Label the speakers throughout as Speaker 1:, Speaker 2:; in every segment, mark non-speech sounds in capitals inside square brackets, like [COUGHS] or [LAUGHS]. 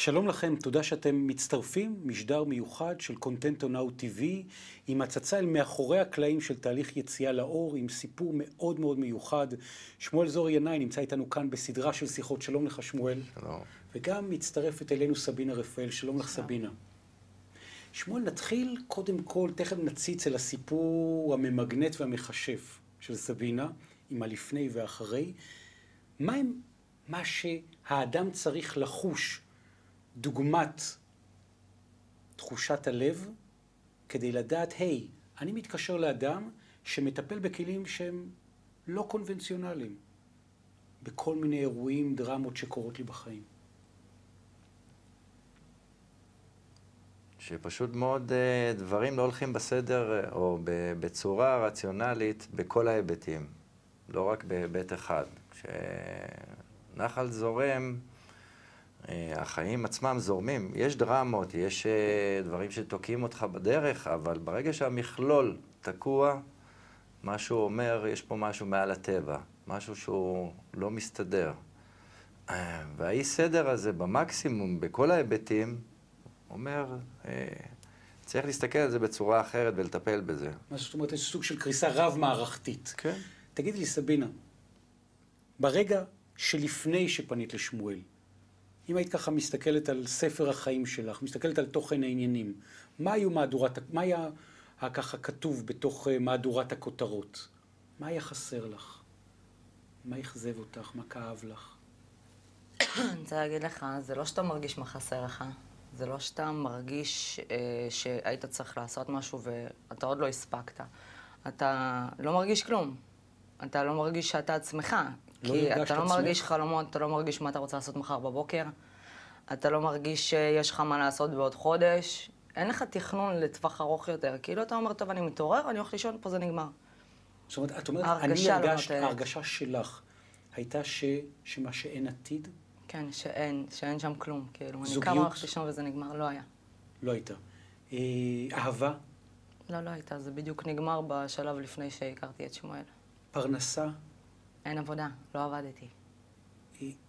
Speaker 1: שלום לכם, תודה שאתם מצטרפים, משדר מיוחד של קונטנטו נאו TV, עם הצצה אל מאחורי הקלעים של תהליך יציאה לאור, עם סיפור מאוד מאוד מיוחד. שמואל זור ינאי נמצא איתנו כאן בסדרה של שיחות, שלום לך שמואל.
Speaker 2: שלום.
Speaker 1: וגם מצטרפת אלינו סבינה רפאל, שלום לך סבינה. שמואל, נתחיל קודם כל, תכף נציץ אל הסיפור הממגנט והמכשף של סבינה, עם הלפני ואחרי. מה הם, מה שהאדם צריך לחוש דוגמת תחושת הלב, כדי לדעת, היי, hey, אני מתקשר לאדם שמטפל בכלים שהם לא קונבנציונליים, בכל מיני אירועים, דרמות שקורות לי בחיים.
Speaker 2: שפשוט מאוד אה, דברים לא הולכים בסדר אה, או בצורה רציונלית בכל ההיבטים, לא רק בהיבט אחד. כשנחל זורם, החיים עצמם זורמים. יש דרמות, יש דברים שתוקעים אותך בדרך, אבל ברגע שהמכלול תקוע, משהו אומר, יש פה משהו מעל הטבע, משהו שהוא לא מסתדר. והאי סדר הזה במקסימום, בכל ההיבטים, אומר, אה, צריך להסתכל על זה בצורה אחרת ולטפל בזה.
Speaker 1: מה זאת אומרת, יש סוג של קריסה רב-מערכתית.
Speaker 2: כן.
Speaker 1: תגידי לי, סבינה, ברגע שלפני שפנית לשמואל, אם היית ככה מסתכלת על ספר החיים שלך, מסתכלת על תוכן העניינים, מה היו מהדורת, מה היה ככה כתוב בתוך אה, מהדורת הכותרות? מה היה חסר לך? מה אכזב אותך? מה כאב לך? [COUGHS]
Speaker 3: אני רוצה להגיד לך, זה לא שאתה מרגיש מה חסר לך. זה לא שאתה מרגיש אה, שהיית צריך לעשות משהו ואתה עוד לא הספקת. אתה לא מרגיש כלום. אתה לא מרגיש שאתה עצמך.
Speaker 1: לא
Speaker 3: כי אתה לא? מרגיש חלומות, אתה לא מרגיש מה אתה רוצה לעשות מחר בבוקר. אתה לא מרגיש שיש לך מה לעשות בעוד חודש. אין לך תכנון לטווח ארוך יותר. כאילו אתה אומר, טוב, אני מתעורר, אני הולך לישון, פה זה נגמר.
Speaker 1: זאת אומרת, את אומרת, אני לא הרגש, ההרגשה שלך הייתה ש, שמה שאין עתיד,
Speaker 3: כן, שאין, שאין שם כלום, כאילו.
Speaker 1: זוגיות?
Speaker 3: אני קמה, הלכתי שם וזה נגמר, לא היה.
Speaker 1: לא הייתה. אה, אהבה?
Speaker 3: לא, לא הייתה, זה בדיוק נגמר בשלב לפני שהכרתי את שמואל.
Speaker 1: פרנסה?
Speaker 3: אין עבודה, לא עבדתי.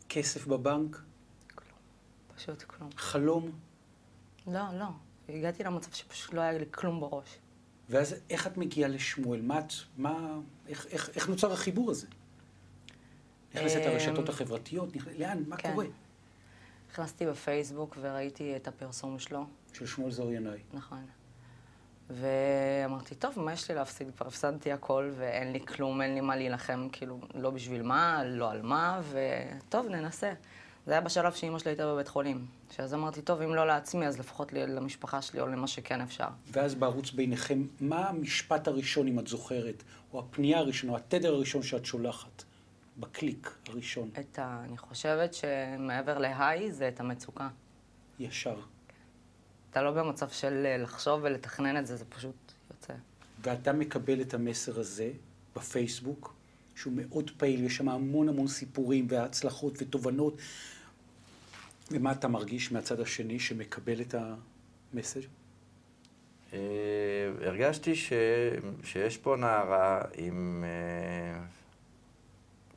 Speaker 1: כסף בבנק?
Speaker 3: כלום, פשוט כלום.
Speaker 1: חלום?
Speaker 3: לא, לא. הגעתי למצב שפשוט לא היה לי כלום בראש.
Speaker 1: ואז איך את מגיעה לשמואל? מה את, מה, איך, איך, איך נוצר החיבור הזה? נכנסת לרשתות אמ, החברתיות? לאן? מה
Speaker 3: כן.
Speaker 1: קורה?
Speaker 3: נכנסתי בפייסבוק וראיתי את הפרסום שלו.
Speaker 1: של שמואל זור ינאי.
Speaker 3: נכון. ואמרתי, טוב, מה יש לי להפסיד? כבר הפסדתי הכל ואין לי כלום, אין לי מה להילחם, כאילו, לא בשביל מה, לא על מה, וטוב, ננסה. זה היה בשלב שאימא שלי הייתה בבית חולים. שאז אמרתי, טוב, אם לא לעצמי, אז לפחות למשפחה שלי או למה שכן אפשר.
Speaker 1: ואז בערוץ ביניכם, מה המשפט הראשון, אם את זוכרת, או הפנייה הראשונה, או התדר הראשון שאת שולחת? בקליק הראשון?
Speaker 3: את ה... אני חושבת שמעבר להיי זה את המצוקה.
Speaker 1: ישר.
Speaker 3: אתה לא במצב של אה, לחשוב ולתכנן את זה, זה פשוט יוצא.
Speaker 1: ואתה מקבל את המסר הזה בפייסבוק, שהוא מאוד פעיל, יש שם המון המון סיפורים והצלחות ותובנות. ומה אתה מרגיש מהצד השני שמקבל את המסר?
Speaker 2: אה, הרגשתי ש... שיש פה נערה עם אה,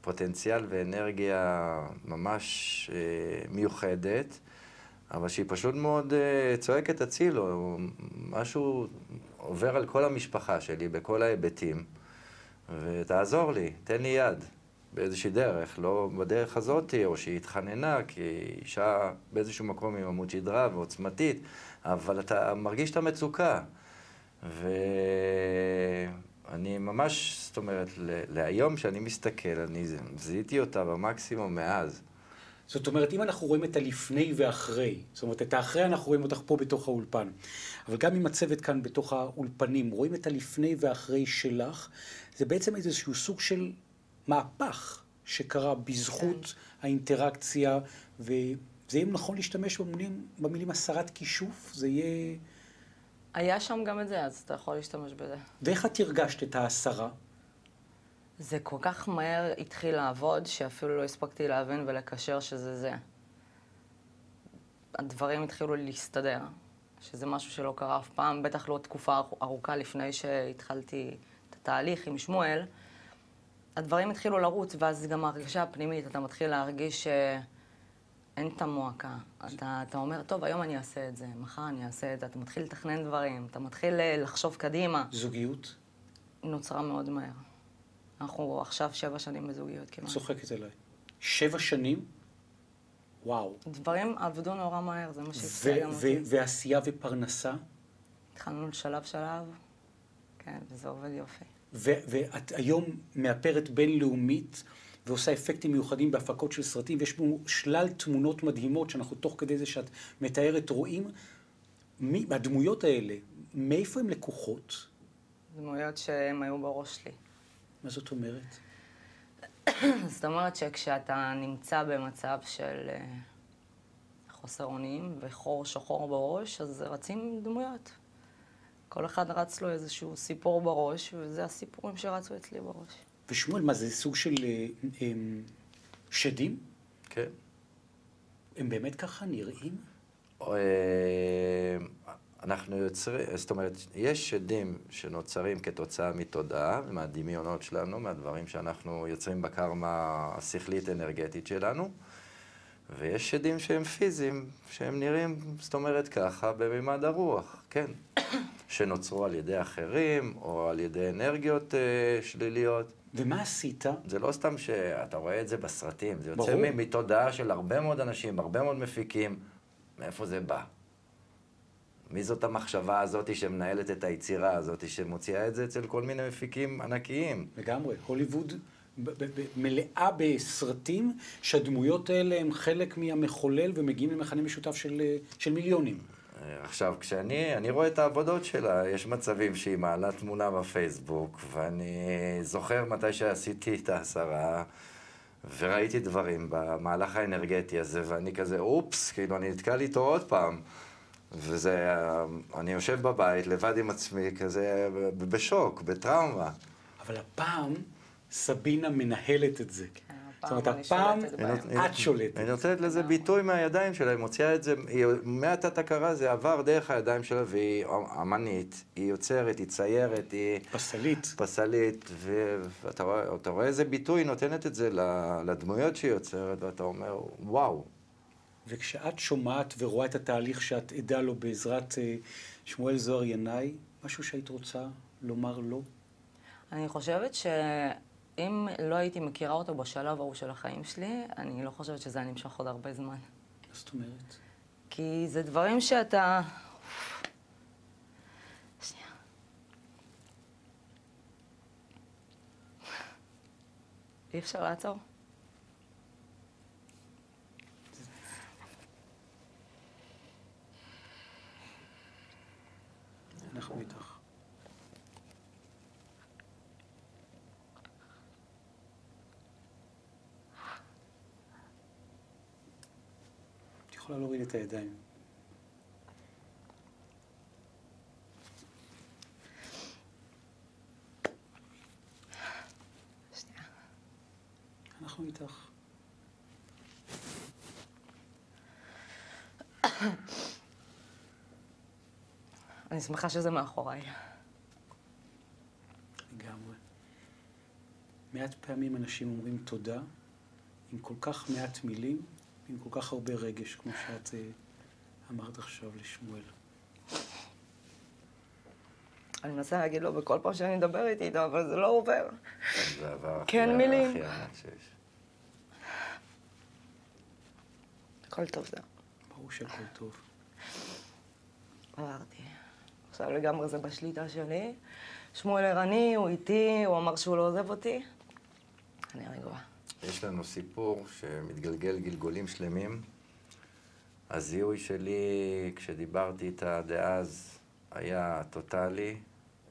Speaker 2: פוטנציאל ואנרגיה ממש מיוחדת, אבל שהיא פשוט מאוד אה, צועקת הצילו, משהו עובר על כל המשפחה שלי בכל ההיבטים, ותעזור לי, תן לי יד באיזושהי דרך, לא בדרך הזאתי, או שהיא התחננה, כי היא אישה באיזשהו מקום עם עמוד שדרה ועוצמתית, אבל אתה מרגיש את המצוקה. ו... אני ממש, זאת אומרת, להיום שאני מסתכל, אני זיהיתי אותה במקסימום מאז.
Speaker 1: זאת אומרת, אם אנחנו רואים את הלפני ואחרי, זאת אומרת, את האחרי אנחנו רואים אותך פה בתוך האולפן, אבל גם עם הצוות כאן בתוך האולפנים, רואים את הלפני ואחרי שלך, זה בעצם איזשהו סוג של מהפך שקרה בזכות כן. האינטראקציה, וזה יהיה נכון להשתמש במילים, במילים הסרת כישוף, זה יהיה...
Speaker 3: היה שם גם את זה, אז אתה יכול להשתמש בזה.
Speaker 1: ואיך את הרגשת את ההסרה?
Speaker 3: זה כל כך מהר התחיל לעבוד, שאפילו לא הספקתי להבין ולקשר שזה זה. הדברים התחילו להסתדר, שזה משהו שלא קרה אף פעם, בטח לא תקופה ארוכה לפני שהתחלתי את התהליך עם שמואל. הדברים התחילו לרוץ, ואז גם ההרגשה הפנימית, אתה מתחיל להרגיש אין את המועקה. אתה, אתה אומר, טוב, היום אני אעשה את זה, מחר אני אעשה את זה, אתה מתחיל לתכנן דברים, אתה מתחיל אה, לחשוב קדימה.
Speaker 1: זוגיות?
Speaker 3: נוצרה מאוד מהר. אנחנו עכשיו שבע שנים בזוגיות כמעט.
Speaker 1: צוחקת אליי. שבע שנים? וואו.
Speaker 3: דברים עבדו נורא מהר, זה מה שהפתיע גם אותי.
Speaker 1: ועשייה ופרנסה?
Speaker 3: התחלנו שלב שלב, כן, וזה עובד יופי.
Speaker 1: ואת היום מאפרת בינלאומית ועושה אפקטים מיוחדים בהפקות של סרטים, ויש פה שלל תמונות מדהימות שאנחנו תוך כדי זה שאת מתארת רואים. מי, הדמויות האלה, מאיפה הן לקוחות?
Speaker 3: דמויות שהם היו בראש שלי.
Speaker 1: מה זאת אומרת? [COUGHS]
Speaker 3: זאת אומרת שכשאתה נמצא במצב של אה, חוסר אונים וחור שחור בראש, אז רצים דמויות. כל אחד רץ לו איזשהו סיפור בראש, וזה הסיפורים שרצו אצלי בראש.
Speaker 1: ושמואל, מה זה סוג של אה, אה, שדים?
Speaker 2: כן.
Speaker 1: הם באמת ככה נראים?
Speaker 2: אנחנו יוצרים, זאת אומרת, יש שדים שנוצרים כתוצאה מתודעה ומהדמיונות שלנו, מהדברים שאנחנו יוצרים בקרמה השכלית-אנרגטית שלנו, ויש שדים שהם פיזיים, שהם נראים, זאת אומרת ככה, בממד הרוח, כן. [COUGHS] שנוצרו על ידי אחרים, או על ידי אנרגיות אה, שליליות.
Speaker 1: ומה עשית?
Speaker 2: זה לא סתם שאתה רואה את זה בסרטים, זה יוצא
Speaker 1: ברור.
Speaker 2: מתודעה של הרבה מאוד אנשים, הרבה מאוד מפיקים. מאיפה זה בא? מי זאת המחשבה הזאת שמנהלת את היצירה הזאת, שמוציאה את זה אצל כל מיני מפיקים ענקיים?
Speaker 1: לגמרי. הוליווד מלאה בסרטים שהדמויות האלה הם חלק מהמחולל ומגיעים למכנה משותף של, אה, של מיליונים.
Speaker 2: אה, עכשיו, כשאני אני רואה את העבודות שלה, יש מצבים שהיא מעלה תמונה בפייסבוק, ואני זוכר מתי שעשיתי את ההסרה, וראיתי דברים במהלך האנרגטי הזה, ואני כזה, אופס, כאילו, אני נתקל איתו עוד פעם. וזה, אה, אני יושב בבית לבד עם עצמי, כזה בשוק, בטראומה.
Speaker 1: אבל הפעם סבינה מנהלת את זה.
Speaker 3: כן,
Speaker 1: זאת אומרת,
Speaker 3: הפעם
Speaker 1: את שולטת.
Speaker 2: היא נותנת לזה ביטוי מהידיים שלה, היא מוציאה את זה, היא- מהתת הכרה זה עבר דרך הידיים שלה, והיא אמנית, היא יוצרת, היא ציירת, היא
Speaker 1: פסלית.
Speaker 2: פסלית, ו- ואתה רואה, איזה ביטוי היא נותנת את זה לדמויות שהיא יוצרת, ואתה אומר, וואו.
Speaker 1: וכשאת שומעת ורואה את התהליך שאת עדה לו בעזרת אה, שמואל זוהר ינאי, משהו שהיית רוצה לומר לו?
Speaker 3: אני חושבת שאם לא הייתי מכירה אותו בשלב ההוא של החיים שלי, אני לא חושבת שזה היה נמשך עוד הרבה זמן.
Speaker 1: מה זאת אומרת?
Speaker 3: כי זה דברים שאתה... שנייה. אי אפשר לעצור?
Speaker 1: אנחנו איתך. את יכולה להוריד את הידיים.
Speaker 3: שנייה.
Speaker 1: אנחנו איתך.
Speaker 3: אני שמחה שזה מאחוריי.
Speaker 1: לגמרי. מעט פעמים אנשים אומרים תודה עם כל כך מעט מילים, עם כל כך הרבה רגש, כמו שאת אה, אמרת עכשיו לשמואל.
Speaker 3: אני מנסה להגיד לו בכל פעם שאני מדבר איתי איתו, אבל זה לא עובר.
Speaker 2: זה עבר הכי-
Speaker 3: כן, מילים.
Speaker 2: הכי ענק שיש.
Speaker 3: הכל טוב, זהו.
Speaker 1: ברור שהכל טוב.
Speaker 3: עברתי. עכשיו לגמרי זה בשליטה שלי. שמואל ערני, הוא איתי, הוא אמר שהוא לא עוזב אותי. אני רגועה.
Speaker 2: יש לנו סיפור שמתגלגל גלגולים שלמים. הזיהוי שלי, כשדיברתי איתה דאז, היה טוטאלי.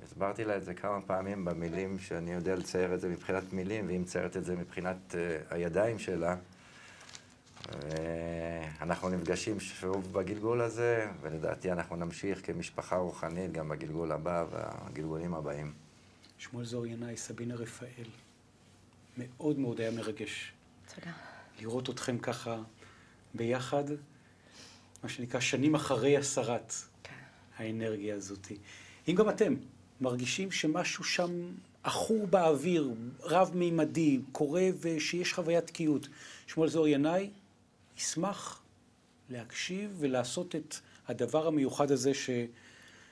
Speaker 2: הסברתי לה את זה כמה פעמים במילים שאני יודע לצייר את זה מבחינת מילים, והיא מציירת את זה מבחינת uh, הידיים שלה. אנחנו נפגשים שוב בגלגול הזה, ולדעתי אנחנו נמשיך כמשפחה רוחנית גם בגלגול הבא והגלגולים הבאים.
Speaker 1: שמואל זוהר ינאי, סבינה רפאל. מאוד מאוד היה מרגש
Speaker 3: תודה.
Speaker 1: לראות אתכם ככה ביחד, מה שנקרא שנים אחרי הסרת
Speaker 3: כן.
Speaker 1: האנרגיה הזאת. אם גם אתם מרגישים שמשהו שם עכור באוויר, רב-מימדי, קורה ושיש חוויית תקיעות, שמואל זוהר ינאי, ישמח להקשיב ולעשות את הדבר המיוחד הזה ש,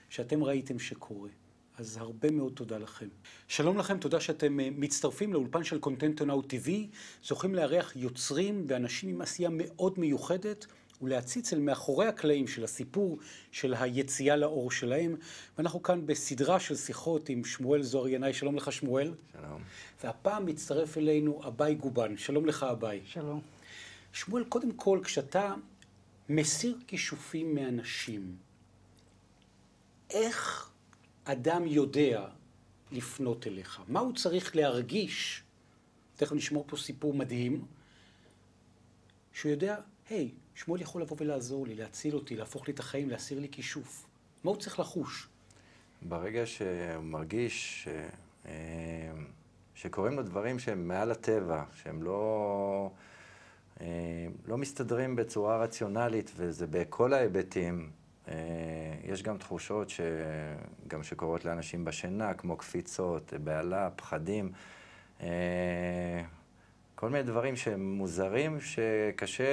Speaker 1: שאתם ראיתם שקורה. אז הרבה מאוד תודה לכם. שלום לכם, תודה שאתם אה, מצטרפים לאולפן של קונטנט אונאו TV, זוכים לארח יוצרים ואנשים עם עשייה מאוד מיוחדת. ולהציץ אל מאחורי הקלעים של הסיפור של היציאה לאור שלהם. ואנחנו כאן בסדרה של שיחות עם שמואל זוהר ינאי. שלום לך, שמואל.
Speaker 2: שלום.
Speaker 1: והפעם מצטרף אלינו אביי גובן. שלום לך, אביי.
Speaker 4: שלום.
Speaker 1: שמואל, קודם כל, כשאתה מסיר כישופים מאנשים, איך אדם יודע לפנות אליך? מה הוא צריך להרגיש? תכף נשמור פה סיפור מדהים, שהוא יודע, היי, שמואל יכול לבוא ולעזור לי, להציל אותי, להפוך לי את החיים, להסיר לי כישוף. מה הוא צריך לחוש?
Speaker 2: ברגע שהוא מרגיש ש... אה, שקורים לו דברים שהם מעל הטבע, שהם לא, לא מסתדרים בצורה רציונלית, וזה בכל ההיבטים. אה, יש גם תחושות שגם שקורות לאנשים בשינה, כמו קפיצות, בהלה, פחדים. כל מיני דברים שהם מוזרים, שקשה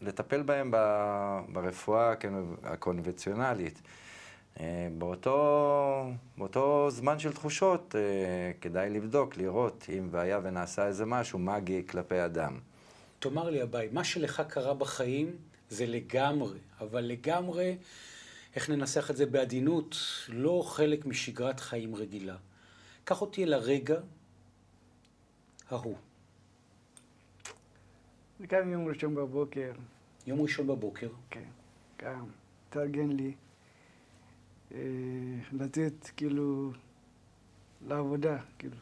Speaker 2: לטפל בהם ברפואה הקונבנציונלית. אה, באותו, באותו זמן של תחושות, אה, כדאי לבדוק, לראות אם והיה ונעשה איזה משהו מגי כלפי אדם.
Speaker 1: תאמר לי, אביי, מה שלך קרה בחיים זה לגמרי, אבל לגמרי, איך ננסח את זה בעדינות, לא חלק משגרת חיים רגילה. קח אותי אל הרגע ההוא.
Speaker 4: זה קם יום ראשון בבוקר.
Speaker 1: יום ראשון בבוקר?
Speaker 4: כן, קם, תארגן לי. אה, לצאת כאילו לעבודה, כאילו.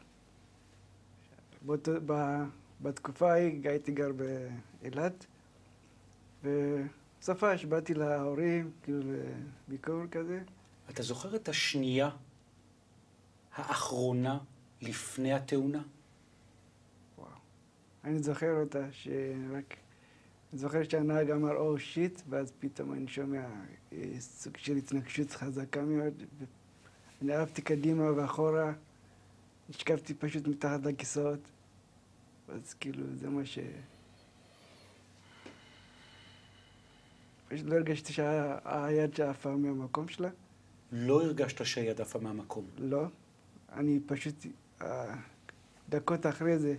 Speaker 4: באותו, בתקופה ההיא הייתי גר באילת, בסופה שבאתי להורים, כאילו לביקור כזה.
Speaker 1: אתה זוכר את השנייה האחרונה לפני התאונה?
Speaker 4: אני זוכר אותה, שרק... אני זוכר שהנהג אמר, או oh, שיט, ואז פתאום אני שומע אה, סוג של התנגשות חזקה מאוד. אני עפתי קדימה ואחורה, השקפתי פשוט מתחת לכיסאות. אז כאילו, זה מה ש... פשוט לא הרגשתי שהיד עפה מהמקום שלה.
Speaker 1: לא הרגשת שהיד עפה מהמקום?
Speaker 4: לא. אני פשוט, דקות אחרי זה,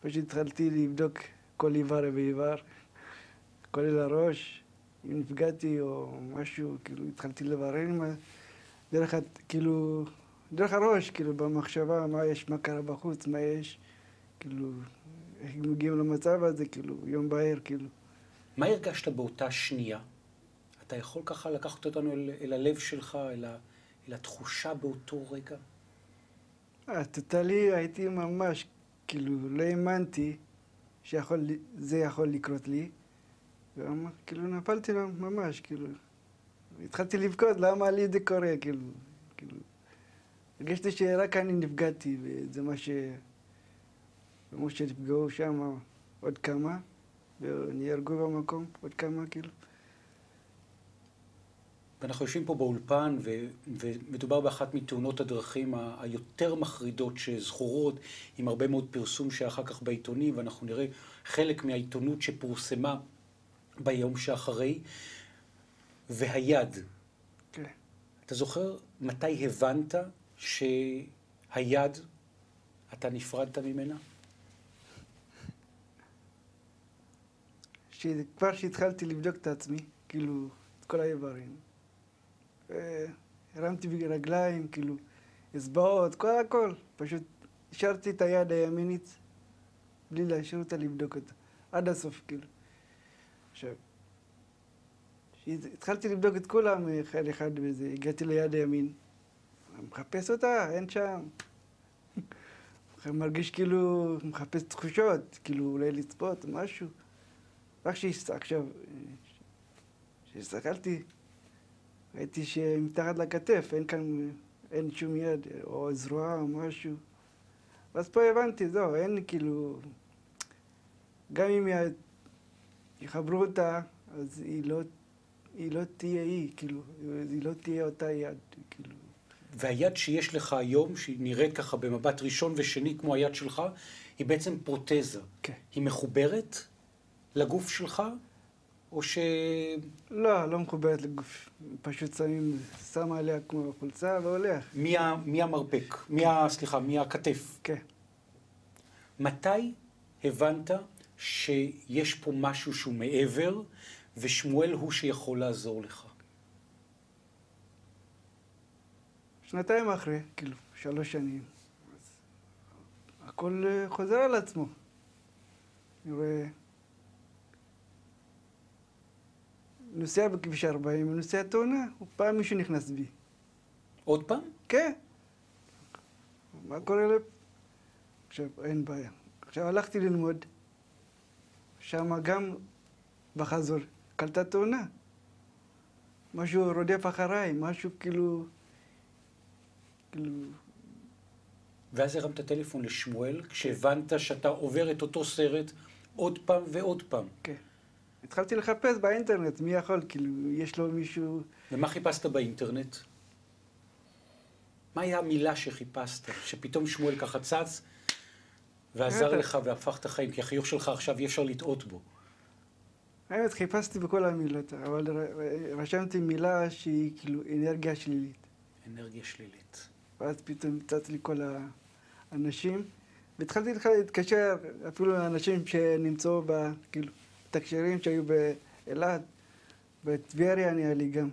Speaker 4: פשוט התחלתי לבדוק כל איבר ואיבר, כולל הראש, אם נפגעתי או משהו, כאילו התחלתי לברר עם דרך, כאילו, דרך הראש, כאילו, במחשבה, מה יש, מה קרה בחוץ, מה יש, כאילו, איך מגיעים למצב הזה, כאילו, יום בהיר, כאילו.
Speaker 1: מה הרגשת באותה שנייה? אתה יכול ככה לקחת אותנו אל, אל הלב שלך, אל, ה, אל התחושה באותו רגע?
Speaker 4: אה, טוטלי הייתי ממש כאילו, לא האמנתי שזה יכול לקרות לי. כאילו, נפלתי לו ממש, כאילו. התחלתי לבכות, למה לי זה קורה, כאילו. כאילו. הרגשתי שרק אני נפגעתי, וזה מה ש... כמו שנפגעו שם עוד כמה, ונהרגו במקום עוד כמה, כאילו.
Speaker 1: ואנחנו יושבים פה באולפן, ו, ומדובר באחת מתאונות הדרכים היותר מחרידות שזכורות, עם הרבה מאוד פרסום שאחר כך בעיתונים, ואנחנו נראה חלק מהעיתונות שפורסמה ביום שאחרי. והיד, כן. אתה זוכר מתי הבנת שהיד, אתה נפרדת ממנה?
Speaker 4: כבר כשהתחלתי לבדוק את עצמי, כאילו, את כל האיברים. הרמתי רגליים, כאילו, אצבעות, כל הכל. פשוט השארתי את היד הימינית בלי להשאיר אותה לבדוק אותה. עד הסוף, כאילו. עכשיו, התחלתי לבדוק את כולם אחד אחד וזה, הגעתי ליד הימין. מחפש אותה, אין שם. [LAUGHS] מרגיש כאילו, מחפש תחושות, כאילו אולי לצפות, משהו. רק עכשיו, כשהסתכלתי, ראיתי שמתחת לכתף אין כאן, אין שום יד, או זרוע או משהו. ואז פה הבנתי, זהו, אין כאילו... גם אם יחברו אותה, אז היא לא, היא לא תהיה היא, כאילו, היא לא תהיה אותה יד, כאילו.
Speaker 1: והיד שיש לך היום, שהיא נראית ככה במבט ראשון ושני כמו היד שלך, היא בעצם פרוטזה.
Speaker 4: כן.
Speaker 1: היא מחוברת? לגוף שלך? או ש...
Speaker 4: לא, לא מחוברת לגוף. פשוט שמים, שמה עליה כמו חולצה והולך.
Speaker 1: מי, ה... מי המרפק? מי ה... סליחה, מי הכתף?
Speaker 4: כן.
Speaker 1: מתי הבנת שיש פה משהו שהוא מעבר, ושמואל הוא שיכול לעזור לך?
Speaker 4: שנתיים אחרי, כאילו, שלוש שנים. הכל אה, חוזר על עצמו. אני רואה... נוסע בכביש 40, נוסע תאונה, פעם מישהו נכנס בי.
Speaker 1: עוד פעם?
Speaker 4: כן. מה קורה ל... עכשיו, אין בעיה. עכשיו הלכתי ללמוד, שם גם בחזור, קלטה תאונה. משהו רודף אחריי, משהו כאילו... כאילו...
Speaker 1: ואז הרמת טלפון לשמואל, כשהבנת שאתה עובר את אותו סרט עוד פעם ועוד פעם.
Speaker 4: כן. התחלתי לחפש באינטרנט, מי יכול, כאילו, יש לו מישהו...
Speaker 1: ומה חיפשת באינטרנט? מה היה המילה שחיפשת? שפתאום שמואל ככה צץ ועזר לך והפך את החיים, כי החיוך שלך עכשיו אי אפשר לטעות בו.
Speaker 4: האמת, חיפשתי בכל המילות, אבל רשמתי מילה שהיא כאילו אנרגיה שלילית.
Speaker 1: אנרגיה שלילית.
Speaker 4: ואז פתאום צץ לי כל האנשים, והתחלתי להתקשר, אפילו לאנשים שנמצאו, ב, כאילו, תקשרים שהיו באילת, בטבריה נראה לי גם.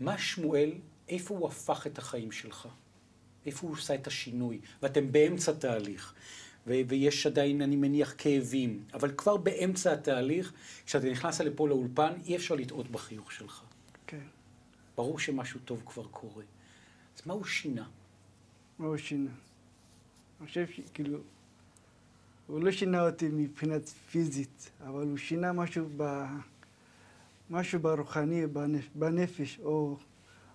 Speaker 1: מה שמואל, איפה הוא הפך את החיים שלך? איפה הוא עושה את השינוי? ואתם באמצע תהליך, ו- ויש עדיין, אני מניח, כאבים, אבל כבר באמצע התהליך, כשאתה נכנס לפה לאולפן, אי אפשר לטעות בחיוך שלך.
Speaker 4: כן.
Speaker 1: ברור שמשהו טוב כבר קורה. אז מה הוא שינה?
Speaker 4: מה הוא שינה? אני חושב שכאילו, הוא לא שינה אותי מבחינת פיזית, אבל הוא שינה משהו, ב, משהו ברוחני, בנפ, בנפש, או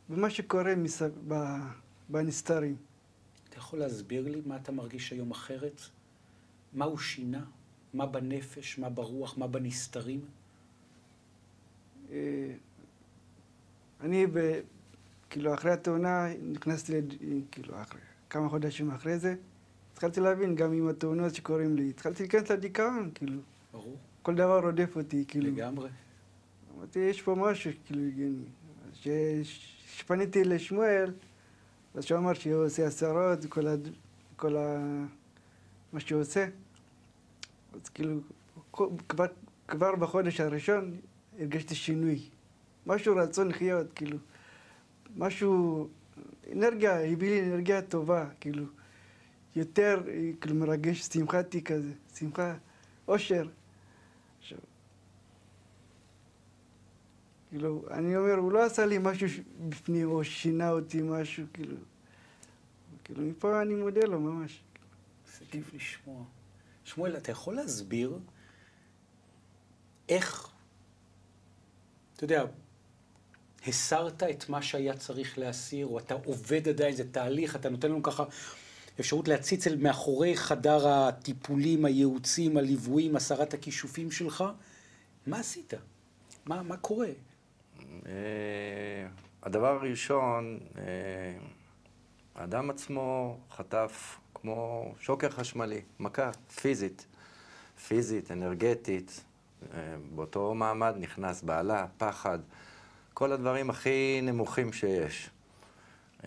Speaker 4: במה שקורה מסב, ב, בנסתרים.
Speaker 1: אתה יכול להסביר לי מה אתה מרגיש היום אחרת? מה הוא שינה? מה בנפש? מה ברוח? מה בנסתרים?
Speaker 4: אה, אני, ב, כאילו, אחרי התאונה נכנסתי. כאילו, אחרי, כמה חודשים אחרי זה, התחלתי להבין גם עם התאונות שקורים לי, התחלתי להיכנס לדיכאון, כאילו,
Speaker 1: ברור,
Speaker 4: כל דבר רודף אותי, כאילו.
Speaker 1: לגמרי.
Speaker 4: אמרתי, יש פה משהו, כאילו, הגיוני. כשפניתי לשמואל, אז שהוא אמר שהוא עושה עשרות, כל, הד... כל ה... מה שהוא עושה. אז כאילו, כבר, כבר בחודש הראשון הרגשתי שינוי. משהו רצון לחיות, כאילו. משהו, אנרגיה, הביא לי אנרגיה טובה, כאילו. יותר, כאילו, מרגש, שמחתי כזה, שמחה, אושר. עכשיו, כאילו, אני אומר, הוא לא עשה לי משהו בפנים, או שינה אותי משהו, כאילו. כאילו, מפה אני מודה לו ממש.
Speaker 1: זה כיף לשמוע. שמואל, אתה יכול להסביר איך, אתה יודע, הסרת את מה שהיה צריך להסיר, או אתה עובד עדיין, זה תהליך, אתה נותן לנו ככה אפשרות להציץ אל מאחורי חדר הטיפולים, הייעוצים, הליוויים, הסרת הכישופים שלך. מה עשית? מה, מה קורה?
Speaker 2: אה, הדבר הראשון, אה, האדם עצמו חטף כמו שוקר חשמלי, מכה פיזית, פיזית, אנרגטית. אה, באותו מעמד נכנס בעלה, פחד, כל הדברים הכי נמוכים שיש.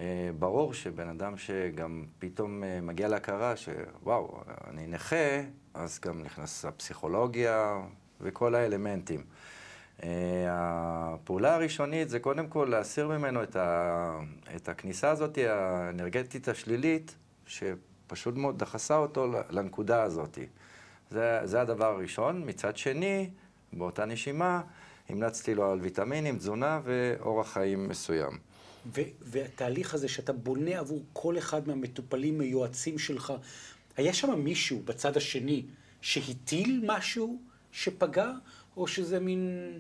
Speaker 2: אה, ברור שבן אדם שגם פתאום אה, מגיע להכרה שוואו, אני נכה, אז גם נכנס הפסיכולוגיה וכל האלמנטים. אה, הפעולה הראשונית זה קודם כל להסיר ממנו את, ה, את הכניסה הזאת האנרגטית השלילית, שפשוט מאוד דחסה אותו לנקודה הזאת. זה, זה הדבר הראשון. מצד שני, באותה נשימה, המלצתי לו על ויטמינים, תזונה ואורח חיים מסוים.
Speaker 1: והתהליך הזה שאתה בונה עבור כל אחד מהמטופלים, היועצים שלך, היה שם מישהו בצד השני שהטיל משהו שפגע, או שזה מין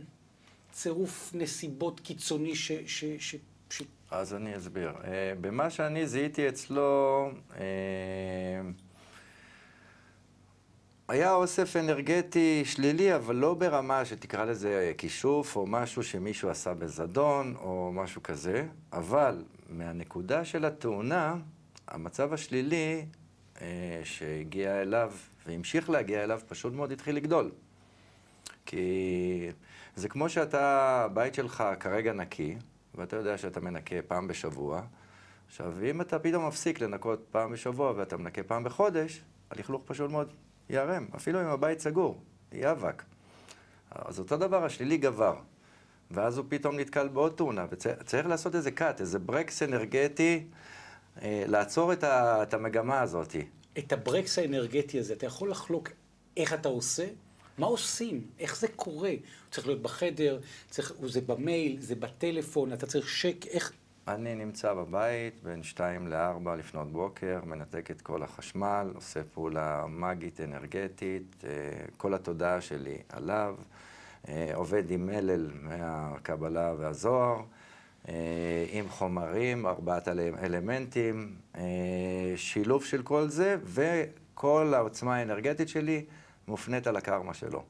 Speaker 1: צירוף נסיבות קיצוני ש... ש, ש, ש...
Speaker 2: אז אני אסביר. אה, במה שאני זיהיתי אצלו, אה, היה אוסף אנרגטי שלילי, אבל לא ברמה שתקרא לזה כישוף, או משהו שמישהו עשה בזדון, או משהו כזה, אבל מהנקודה של התאונה, המצב השלילי אה, שהגיע אליו, והמשיך להגיע אליו, פשוט מאוד התחיל לגדול. כי זה כמו שאתה, הבית שלך כרגע נקי, ואתה יודע שאתה מנקה פעם בשבוע. עכשיו, אם אתה פתאום מפסיק לנקות פעם בשבוע ואתה מנקה פעם בחודש, הלכלוך פשוט מאוד ייערם. אפילו אם הבית סגור, יהיה אבק. אז אותו דבר, השלילי גבר. ואז הוא פתאום נתקל בעוד תאונה, וצריך לעשות איזה cut, איזה ברקס אנרגטי, אה, לעצור את, ה, את המגמה הזאת.
Speaker 1: את הברקס האנרגטי הזה, אתה יכול לחלוק איך אתה עושה? מה עושים? איך זה קורה? צריך להיות בחדר, צריך, זה במייל, זה בטלפון, אתה צריך שק, איך...
Speaker 2: אני נמצא בבית בין 2 ל-4 לפנות בוקר, מנתק את כל החשמל, עושה פעולה מגית, אנרגטית, אה, כל התודעה שלי עליו, אה, עובד עם מלל מהקבלה והזוהר, אה, עם חומרים, ארבעת אלמנטים, שילוב של כל זה, וכל העוצמה האנרגטית שלי מופנית על הקרמה שלו,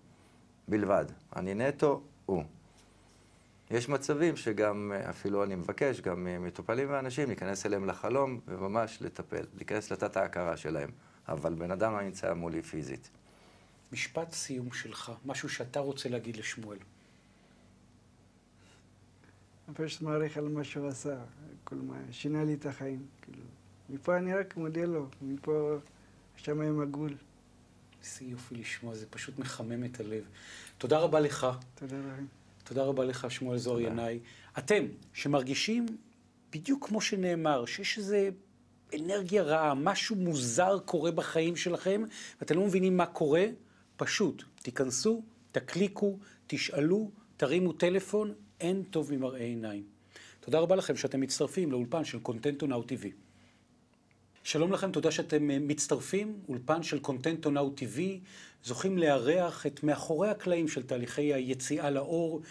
Speaker 2: בלבד. אני נטו, הוא. יש מצבים שגם, אפילו אני מבקש, גם מטופלים ואנשים, להיכנס אליהם לחלום וממש לטפל, להיכנס לתת ההכרה שלהם. אבל בן אדם לא נמצא מולי פיזית.
Speaker 1: משפט סיום שלך, משהו שאתה רוצה להגיד לשמואל.
Speaker 4: אני פשוט מעריך על מה שהוא עשה, כל מה, שינה לי את החיים, כאילו. מפה אני רק מודה לו, מפה השמיים עגול.
Speaker 1: איזה יופי לשמוע, זה פשוט מחמם את הלב. תודה רבה לך.
Speaker 4: תודה לכם.
Speaker 1: תודה רבה לך, שמואל זוהר ינאי. אתם, שמרגישים בדיוק כמו שנאמר, שיש איזה אנרגיה רעה, משהו מוזר קורה בחיים שלכם, ואתם לא מבינים מה קורה, פשוט תיכנסו, תקליקו, תשאלו, תרימו טלפון, אין טוב ממראה עיניים. תודה רבה לכם שאתם מצטרפים לאולפן של קונטנטו נאו TV. שלום לכם, תודה שאתם אה, מצטרפים. אולפן של קונטנטו נאו TV, זוכים לארח את מאחורי הקלעים של תהליכי היציאה לאור,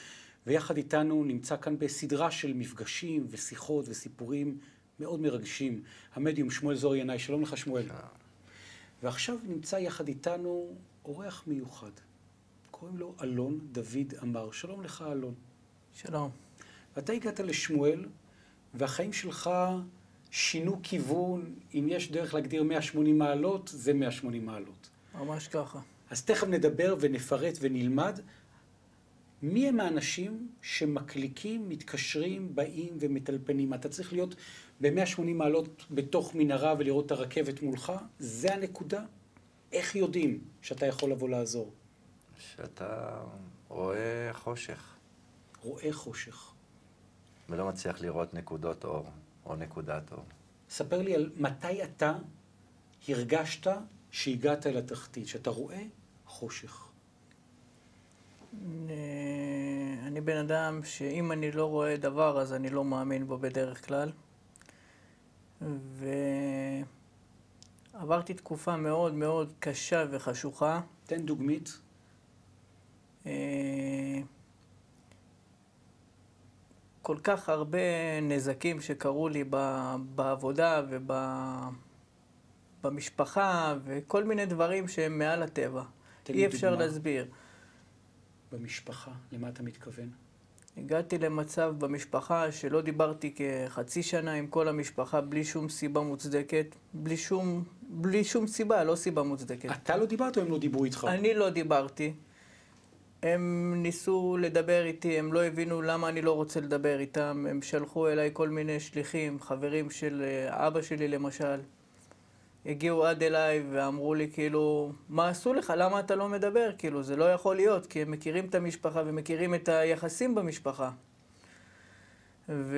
Speaker 1: ויחד איתנו נמצא כאן בסדרה של מפגשים ושיחות וסיפורים מאוד מרגשים. המדיום שמואל זוהר ינאי, שלום לך שמואל. ועכשיו נמצא יחד איתנו אורח מיוחד. קוראים לו אלון דוד אמר. שלום לך, אלון.
Speaker 5: שלום.
Speaker 1: ואתה הגעת לשמואל, והחיים שלך שינו כיוון, אם יש דרך להגדיר 180 מעלות, זה 180 מעלות.
Speaker 5: ממש ככה.
Speaker 1: אז תכף נדבר ונפרט ונלמד. מי הם האנשים שמקליקים, מתקשרים, באים ומטלפנים? אתה צריך להיות ב-180 מעלות בתוך מנהרה ולראות את הרכבת מולך? זה הנקודה? איך יודעים שאתה יכול לבוא לעזור?
Speaker 2: שאתה רואה חושך.
Speaker 1: רואה חושך.
Speaker 2: ולא מצליח לראות נקודות אור. או נקודת אור.
Speaker 1: ספר לי על מתי אתה הרגשת שהגעת אל התחתית, שאתה רואה חושך.
Speaker 5: אני בן אדם שאם אני לא רואה דבר, אז אני לא מאמין בו בדרך כלל. ועברתי תקופה מאוד מאוד קשה וחשוכה.
Speaker 1: תן דוגמית.
Speaker 5: כל כך הרבה נזקים שקרו לי בעבודה ובמשפחה, וכל מיני דברים שהם מעל הטבע. אי אפשר דוגמה. להסביר.
Speaker 1: במשפחה, למה אתה מתכוון?
Speaker 5: הגעתי למצב במשפחה שלא דיברתי כחצי שנה עם כל המשפחה בלי שום סיבה מוצדקת, בלי שום, בלי שום סיבה, לא סיבה מוצדקת.
Speaker 1: אתה לא דיברת או הם לא דיברו איתך?
Speaker 5: אני לא דיברתי. הם ניסו לדבר איתי, הם לא הבינו למה אני לא רוצה לדבר איתם. הם שלחו אליי כל מיני שליחים, חברים של אה, אבא שלי למשל. הגיעו עד אליי ואמרו לי, כאילו, מה עשו לך? למה אתה לא מדבר? כאילו, זה לא יכול להיות, כי הם מכירים את המשפחה ומכירים את היחסים במשפחה. ו...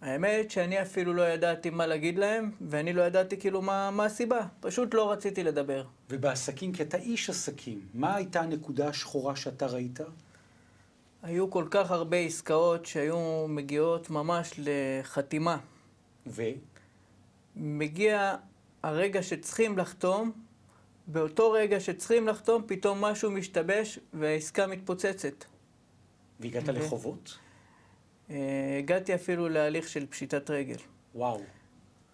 Speaker 5: האמת שאני אפילו לא ידעתי מה להגיד להם, ואני לא ידעתי כאילו מה, מה הסיבה. פשוט לא רציתי לדבר.
Speaker 1: ובעסקים, כי אתה איש עסקים, מה הייתה הנקודה השחורה שאתה ראית?
Speaker 5: היו כל כך הרבה עסקאות שהיו מגיעות ממש לחתימה.
Speaker 1: ו?
Speaker 5: מגיע הרגע שצריכים לחתום, באותו רגע שצריכים לחתום, פתאום משהו משתבש והעסקה מתפוצצת.
Speaker 1: והגעת ו... לחובות?
Speaker 5: אה, הגעתי אפילו להליך של פשיטת רגל.
Speaker 1: וואו.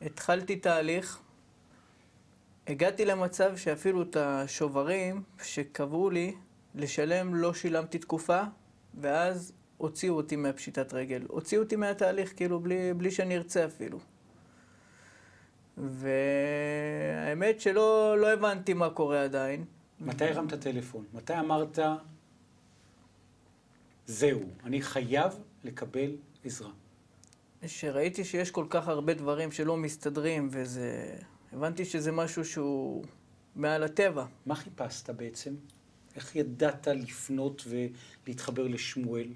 Speaker 5: התחלתי תהליך, הגעתי למצב שאפילו את השוברים שקבעו לי לשלם לא שילמתי תקופה, ואז הוציאו אותי מהפשיטת רגל. הוציאו אותי מהתהליך, כאילו, בלי, בלי שאני ארצה אפילו. והאמת שלא לא הבנתי מה קורה עדיין.
Speaker 1: מתי הרמת טלפון? מתי אמרת, זהו, אני חייב לקבל עזרה?
Speaker 5: כשראיתי שיש כל כך הרבה דברים שלא מסתדרים, וזה... הבנתי שזה משהו שהוא מעל הטבע.
Speaker 1: מה חיפשת בעצם? איך ידעת לפנות ולהתחבר לשמואל?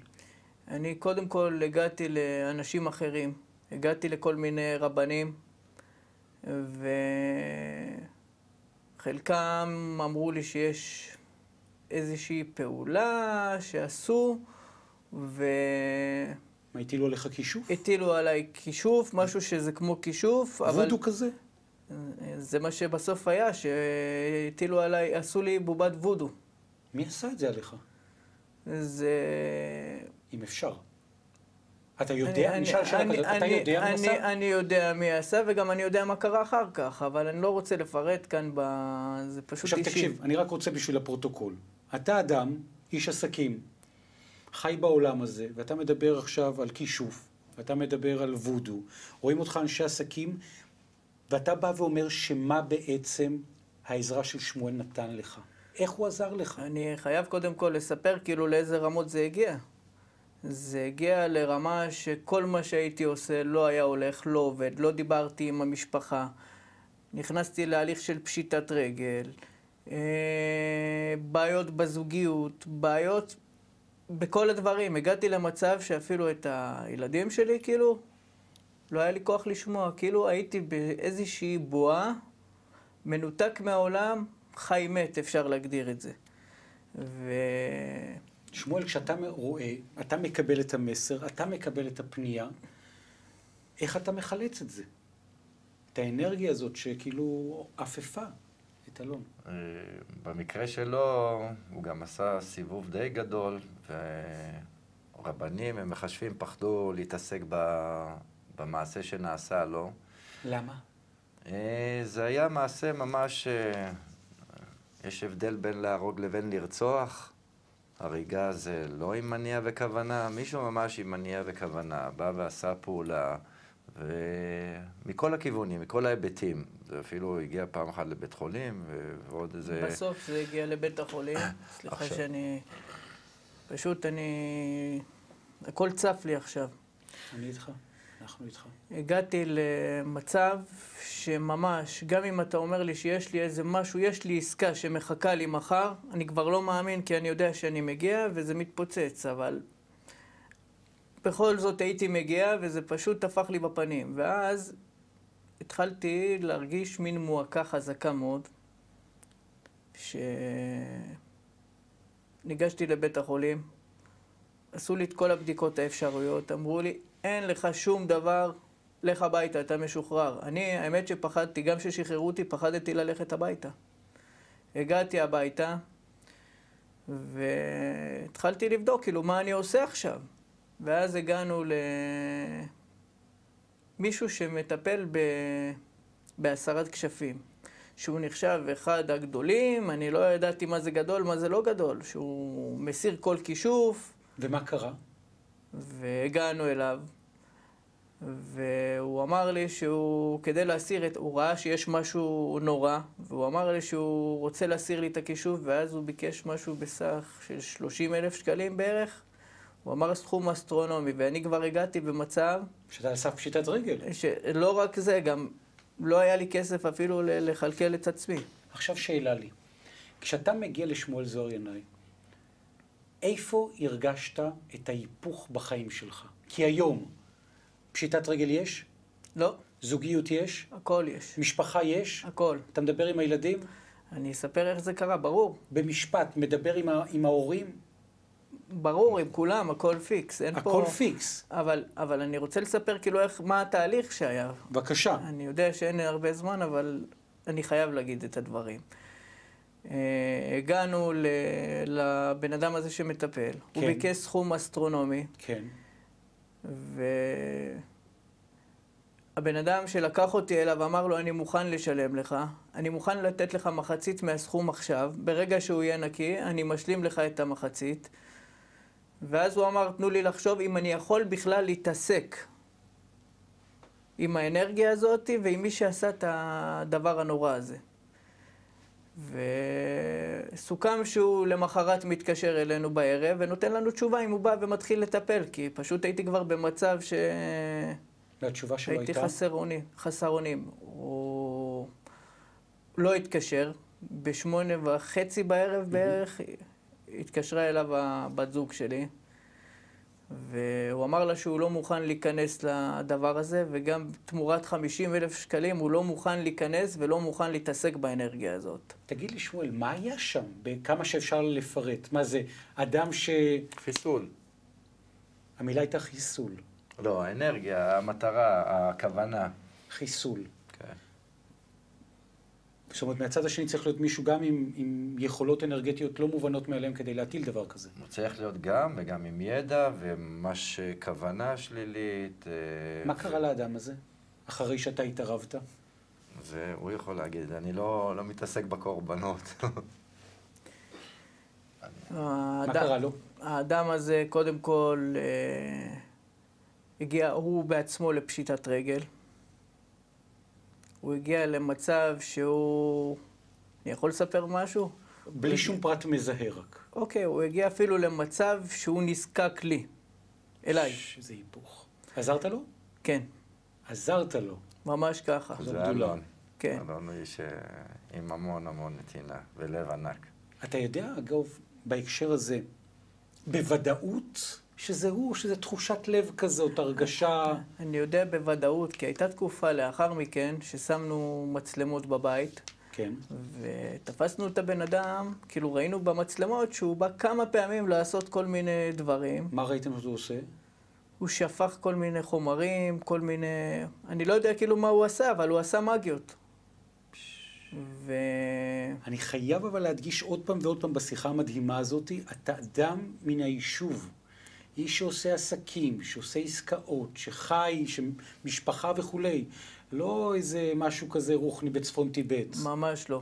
Speaker 5: אני קודם כל הגעתי לאנשים אחרים. הגעתי לכל מיני רבנים, וחלקם אמרו לי שיש איזושהי פעולה שעשו, ו...
Speaker 1: מה, הטילו עליך כישוף?
Speaker 5: הטילו עליי כישוף, משהו שזה כמו כישוף, אבל...
Speaker 1: וודו כזה?
Speaker 5: זה מה שבסוף היה, שהטילו עליי, עשו לי בובת וודו.
Speaker 1: מי עשה את זה עליך?
Speaker 5: זה...
Speaker 1: אם אפשר. אתה יודע? אני אשאל שאלה כזאת, אתה יודע מי עשה?
Speaker 5: אני יודע מי עשה, וגם אני יודע מה קרה אחר כך, אבל אני לא רוצה לפרט כאן ב... זה פשוט
Speaker 1: עכשיו
Speaker 5: אישי.
Speaker 1: תקשיב, אני רק רוצה בשביל הפרוטוקול. אתה אדם, איש עסקים, חי בעולם הזה, ואתה מדבר עכשיו על כישוף, ואתה מדבר על וודו, רואים אותך אנשי עסקים, ואתה בא ואומר שמה בעצם העזרה של שמואל נתן לך. איך הוא עזר לך?
Speaker 5: אני חייב קודם כל לספר כאילו לאיזה רמות זה הגיע. זה הגיע לרמה שכל מה שהייתי עושה לא היה הולך, לא עובד, לא דיברתי עם המשפחה. נכנסתי להליך של פשיטת רגל, אה, בעיות בזוגיות, בעיות בכל הדברים. הגעתי למצב שאפילו את הילדים שלי, כאילו, לא היה לי כוח לשמוע. כאילו הייתי באיזושהי בועה, מנותק מהעולם, חי מת, אפשר להגדיר את זה. ו...
Speaker 1: שמואל, כשאתה רואה, אתה מקבל את המסר, אתה מקבל את הפנייה, איך אתה מחלץ את זה? את האנרגיה הזאת שכאילו עפפה את אלון.
Speaker 2: אה, במקרה שלו, הוא גם עשה סיבוב די גדול, ורבנים, הם מחשבים, פחדו להתעסק ב... במעשה שנעשה לו.
Speaker 1: למה?
Speaker 2: אה, זה היה מעשה ממש... אה, יש הבדל בין להרוג לבין לרצוח. הריגה זה לא עם מניע וכוונה, מישהו ממש עם מניע וכוונה, בא ועשה פעולה, ומכל הכיוונים, מכל ההיבטים. זה אפילו הגיע פעם אחת לבית חולים, ועוד איזה...
Speaker 5: בסוף זה הגיע לבית החולים. סליחה. שאני... פשוט אני... הכל צף לי עכשיו.
Speaker 1: אני איתך, אנחנו איתך.
Speaker 5: הגעתי למצב שממש, גם אם אתה אומר לי שיש לי איזה משהו, יש לי עסקה שמחכה לי מחר, אני כבר לא מאמין כי אני יודע שאני מגיע וזה מתפוצץ, אבל בכל זאת הייתי מגיע וזה פשוט טפח לי בפנים. ואז התחלתי להרגיש מין מועקה חזקה מאוד, שניגשתי לבית החולים, עשו לי את כל הבדיקות האפשרויות, אמרו לי, אין לך שום דבר, לך הביתה, אתה משוחרר. אני, האמת שפחדתי, גם כששחררו אותי, פחדתי ללכת הביתה. הגעתי הביתה, והתחלתי לבדוק, כאילו, מה אני עושה עכשיו? ואז הגענו למישהו שמטפל ב... בהסרת כשפים. שהוא נחשב אחד הגדולים, אני לא ידעתי מה זה גדול, מה זה לא גדול, שהוא מסיר כל כישוף,
Speaker 1: ומה קרה?
Speaker 5: והגענו אליו, והוא אמר לי שהוא, כדי להסיר את, הוא ראה שיש משהו נורא, והוא אמר לי שהוא רוצה להסיר לי את הכישוף, ואז הוא ביקש משהו בסך של 30 אלף שקלים בערך. הוא אמר סכום אסטרונומי, ואני כבר הגעתי במצב...
Speaker 1: שאתה על סף פשיטת רגל.
Speaker 5: שלא רק זה, גם לא היה לי כסף אפילו לכלכל את עצמי.
Speaker 1: עכשיו שאלה לי. כשאתה מגיע לשמואל זוהר ינאי, איפה הרגשת את ההיפוך בחיים שלך? כי היום, פשיטת רגל יש?
Speaker 5: לא,
Speaker 1: זוגיות יש?
Speaker 5: הכל יש.
Speaker 1: משפחה יש?
Speaker 5: הכל.
Speaker 1: אתה מדבר עם הילדים?
Speaker 5: אני אספר איך זה קרה, ברור.
Speaker 1: במשפט, מדבר עם, ה- עם ההורים?
Speaker 5: ברור, עם כולם, הכל פיקס. אין
Speaker 1: הכל
Speaker 5: פה...
Speaker 1: פיקס.
Speaker 5: אבל, אבל אני רוצה לספר כאילו איך, מה התהליך שהיה.
Speaker 1: בבקשה.
Speaker 5: אני יודע שאין הרבה זמן, אבל אני חייב להגיד את הדברים. אה, הגענו ל- לבן אדם הזה שמטפל, הוא
Speaker 1: כן.
Speaker 5: ביקש סכום אסטרונומי,
Speaker 1: כן.
Speaker 5: והבן אדם שלקח אותי אליו אמר לו, אני מוכן לשלם לך, אני מוכן לתת לך מחצית מהסכום עכשיו, ברגע שהוא יהיה נקי, אני משלים לך את המחצית. ואז הוא אמר, תנו לי לחשוב אם אני יכול בכלל להתעסק עם האנרגיה הזאת ועם מי שעשה את הדבר הנורא הזה. סוכם שהוא למחרת מתקשר אלינו בערב ונותן לנו תשובה אם הוא בא ומתחיל לטפל, כי פשוט הייתי כבר במצב ש...
Speaker 1: והתשובה שלו
Speaker 5: הייתי
Speaker 1: הייתה?
Speaker 5: חסר אונים, חסר אונים. הוא לא התקשר, בשמונה וחצי בערב בערך התקשרה אליו הבת זוג שלי, והוא אמר לה שהוא לא מוכן להיכנס לדבר הזה, וגם תמורת 50 אלף שקלים הוא לא מוכן להיכנס ולא מוכן להתעסק באנרגיה הזאת.
Speaker 1: תגיד לי, שמואל, מה היה שם? בכמה שאפשר לפרט. מה זה, אדם ש...
Speaker 2: חיסול.
Speaker 1: המילה הייתה חיסול.
Speaker 2: לא, האנרגיה, המטרה, הכוונה.
Speaker 1: חיסול. זאת אומרת, מהצד השני צריך להיות מישהו גם עם, עם יכולות אנרגטיות לא מובנות מאליהם כדי להטיל דבר כזה.
Speaker 2: הוא צריך להיות גם, וגם עם ידע, וממש כוונה שלילית. אה,
Speaker 1: מה קרה לאדם הזה, אחרי שאתה התערבת?
Speaker 2: זה, הוא יכול להגיד, אני לא, לא מתעסק בקורבנות. [LAUGHS]
Speaker 1: מה קרה לו?
Speaker 5: האדם הזה, קודם כל, אה, הגיע הוא בעצמו לפשיטת רגל. הוא הגיע למצב שהוא... אני יכול לספר משהו?
Speaker 1: בלי שום פרט מזהה רק.
Speaker 5: אוקיי, הוא הגיע אפילו למצב שהוא נזקק לי. אליי,
Speaker 1: איזה היפוך. עזרת לו?
Speaker 5: כן,
Speaker 1: עזרת לו.
Speaker 5: ממש ככה.
Speaker 2: זה. אלון.
Speaker 5: כן.
Speaker 2: אלון הוא איש אה, עם המון המון נתינה, ולב ענק.
Speaker 1: אתה יודע, אגב, בהקשר הזה, בוודאות שזה הוא, שזה תחושת לב כזאת, הרגשה...
Speaker 5: אני יודע בוודאות, כי הייתה תקופה לאחר מכן ששמנו מצלמות בבית,
Speaker 1: כן.
Speaker 5: ותפסנו את הבן אדם, כאילו ראינו במצלמות שהוא בא כמה פעמים לעשות כל מיני דברים.
Speaker 1: מה ראיתם שהוא עושה?
Speaker 5: הוא שפך כל מיני חומרים, כל מיני... אני לא יודע כאילו מה הוא עשה, אבל הוא עשה מגיות. ו...
Speaker 1: אני חייב אבל להדגיש עוד פעם ועוד פעם בשיחה המדהימה הזאת, אתה אדם מן היישוב. איש שעושה עסקים, שעושה עסקאות, שחי, שמשפחה וכולי. לא איזה משהו כזה רוחני בצפון טיבט.
Speaker 5: ממש לא.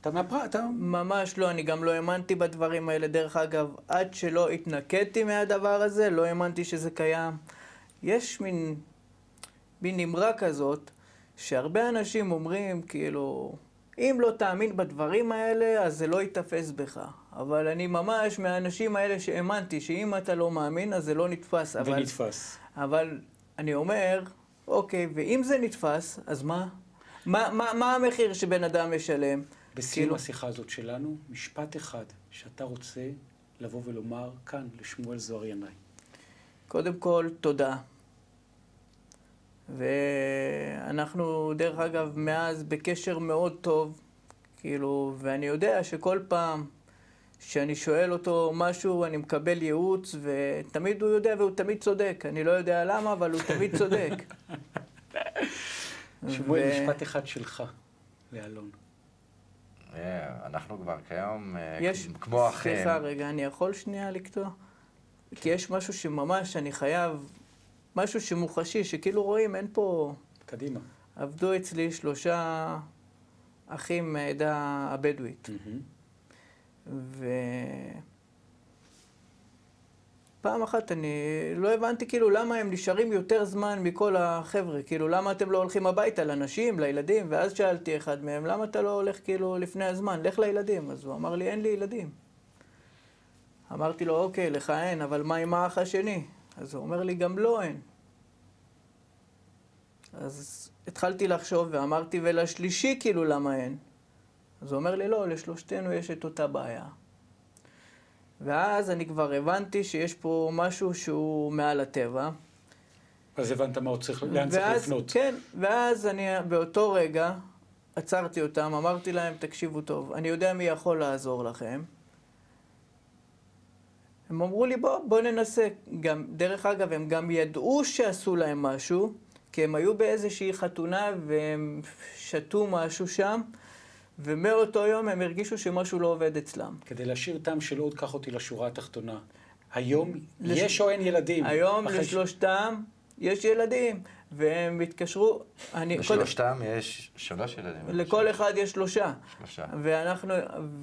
Speaker 1: אתה מהפרט, אתה...
Speaker 5: ממש לא, אני גם לא האמנתי בדברים האלה. דרך אגב, עד שלא התנקיתי מהדבר הזה, לא האמנתי שזה קיים. יש מין, מין אמרה כזאת, שהרבה אנשים אומרים, כאילו, אם לא תאמין בדברים האלה, אז זה לא ייתפס בך. אבל אני ממש מהאנשים האלה שהאמנתי שאם אתה לא מאמין, אז זה לא נתפס. אבל,
Speaker 1: ונתפס.
Speaker 5: אבל אני אומר, אוקיי, ואם זה נתפס, אז מה? מה, מה, מה המחיר שבן אדם משלם?
Speaker 1: בסיום
Speaker 5: כאילו-
Speaker 1: השיחה הזאת שלנו, משפט אחד שאתה רוצה לבוא ולומר כאן לשמואל זוהר ינאי.
Speaker 5: קודם כל, תודה. ואנחנו, דרך אגב, מאז בקשר מאוד טוב, כאילו, ואני יודע שכל פעם שאני שואל אותו משהו, אני מקבל ייעוץ, ותמיד הוא יודע והוא תמיד צודק. אני לא יודע למה, אבל הוא תמיד צודק. [LAUGHS]
Speaker 1: שמואל,
Speaker 5: ו-
Speaker 1: משפט אחד שלך לאלון.
Speaker 2: אה, אנחנו כבר כיום אה,
Speaker 5: יש,
Speaker 2: כמו אחים.
Speaker 5: סליחה רגע, אני יכול שנייה לקטוע? כי יש משהו שממש אני חייב, משהו שמוחשי, שכאילו רואים, אין פה...
Speaker 1: קדימה.
Speaker 5: עבדו אצלי שלושה אחים מהעדה הבדואית.
Speaker 1: מהמם.
Speaker 5: ופעם אחת אני לא הבנתי כאילו למה הם נשארים יותר זמן מכל החבר'ה, כאילו למה אתם לא הולכים הביתה לנשים, לילדים, ואז שאלתי אחד מהם, למה אתה לא הולך כאילו לפני הזמן, לך לילדים. אז הוא אמר לי, אין לי ילדים. אמרתי לו, אוקיי, לך אין, אבל מה עם האח השני? אז הוא אומר לי, גם לו אין. אז התחלתי לחשוב ואמרתי, ולשלישי כאילו למה אין? אז הוא אומר לי, לא, לשלושתנו יש את אותה בעיה. ואז אני כבר הבנתי שיש פה משהו שהוא מעל הטבע.
Speaker 1: אז הבנת מה עוד צריך, לאן צריך לפנות.
Speaker 5: כן, ואז אני באותו רגע עצרתי אותם, אמרתי להם, תקשיבו טוב, אני יודע מי יכול לעזור לכם. הם אמרו לי, בוא, בוא ננסה. גם, דרך אגב, הם גם ידעו שעשו להם משהו, כי הם היו באיזושהי חתונה והם שתו משהו שם, ומאותו יום הם הרגישו שמשהו לא עובד אצלם.
Speaker 1: כדי להשאיר טעם של עוד קח אותי לשורה התחתונה. היום
Speaker 5: לש-
Speaker 1: יש או אין ילדים?
Speaker 5: היום
Speaker 1: ש-
Speaker 5: לשלושתם יש ילדים, והם התקשרו, אני... קודם-
Speaker 2: לשלושתם יש שלוש ילדים.
Speaker 5: לכל אחד יש שלושה.
Speaker 2: שלושה.
Speaker 5: ואנחנו,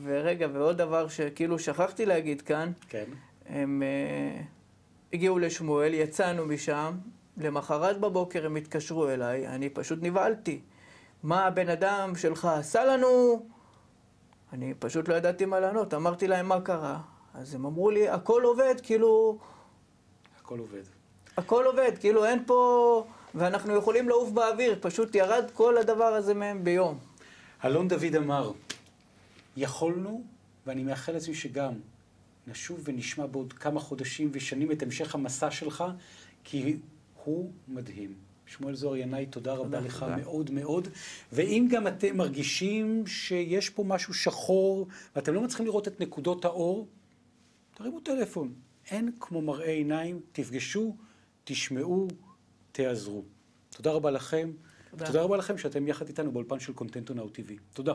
Speaker 5: ורגע, ועוד דבר שכאילו שכחתי להגיד כאן,
Speaker 1: כן.
Speaker 5: הם uh, הגיעו לשמואל, יצאנו משם, למחרת בבוקר הם התקשרו אליי, אני פשוט נבהלתי. מה הבן אדם שלך עשה לנו? אני פשוט לא ידעתי מה לענות. אמרתי להם מה קרה, אז הם אמרו לי, הכל עובד, כאילו,
Speaker 1: הכל עובד.
Speaker 5: הכל עובד, כאילו אין פה... ואנחנו יכולים לעוף באוויר, פשוט ירד כל הדבר הזה מהם ביום.
Speaker 1: אלון דוד אמר, יכולנו, ואני מאחל לעצמי שגם נשוב ונשמע בעוד כמה חודשים ושנים את המשך המסע שלך, כי הוא מדהים. שמואל זוהר ינאי, תודה רבה לך
Speaker 2: תודה.
Speaker 1: מאוד מאוד. ואם גם אתם מרגישים שיש פה משהו שחור, ואתם לא מצליחים לראות את נקודות האור, תרימו טלפון. אין כמו מראה עיניים, תפגשו, תשמעו, תעזרו. תודה רבה לכם.
Speaker 5: תודה.
Speaker 1: תודה רבה לכם שאתם יחד איתנו באולפן של קונטנטו נאו TV. תודה.